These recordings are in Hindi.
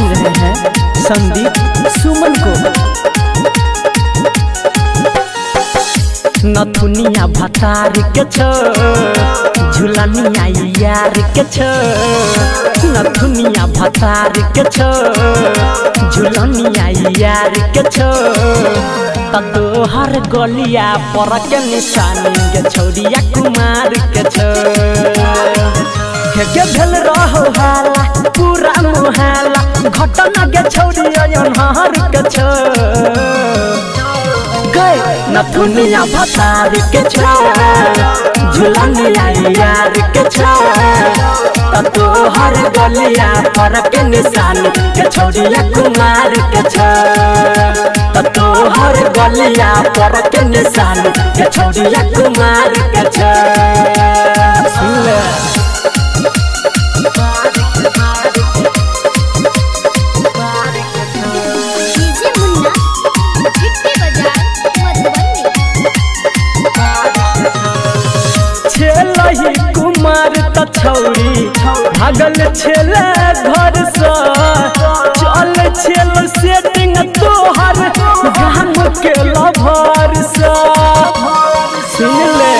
सुन रहे हैं संदीप सुमन को। नथुनिया भतार के छ, झुलनिया यार के छ, नथुनिया भतार के छ, झुलनिया यार के छ। तोहर गलिया पर के निशानी के छौरिया कुमार के छ। के भेल रहो हाला, पूरा मुहाला घटना के छौरिया अनहार के छ। गए नथुनिया भतार के छ। झुलनिया यार के छ। तोहर गलिया पर के निशान के छौरिया कुमार के छ। तोहर गलिया पर के निशान के छौरिया कुमार के छ। छौरी भागल छेले घर से। चल छेल सेटिंग तोहर, गाम के लभर से। सुन ले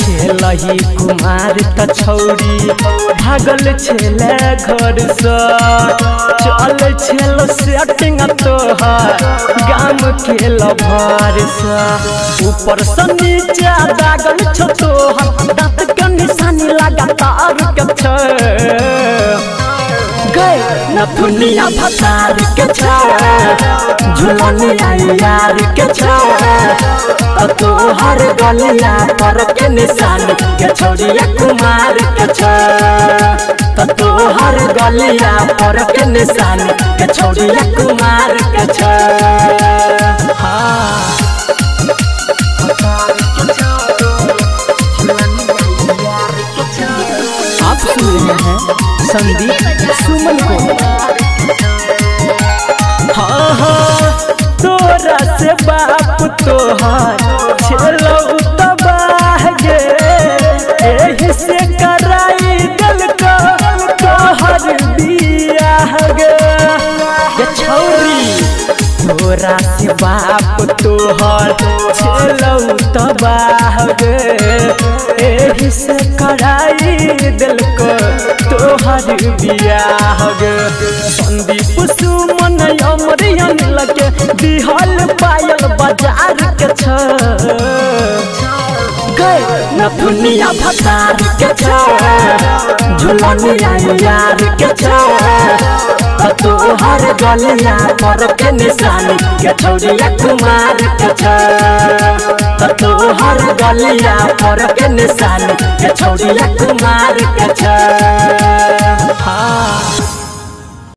छेलही कुमार त छौरी भागल छेले घर से। चल छेल सेटिंग तोहर, गाम के लभर से। ऊपर से नीचे दागल छ तोहर, दांत निशानी लगातार गए के छ। झुलनिया यार के छ। तोहर गलिया पर के निशान के छौरिया कुमार के छ। तोहर गलिया पर के निशान के छौरिया कुमार सुन रहे हैं संदीप सुमन को। हाँ हाँ तोरा से बाप तोहार छेलो तबाह गे। एही से कराई गे। ये तोरा से बाप तोहर छेलो तबाह गे। एही से कराई दिल को तोहर बियाह संदीप सुमन अमरियन लगे। बिहल पायल बाज़ार के भतार के के के निशान के छौरिया तोहर गलिया पर के निशान के कुमार के छ हाँ।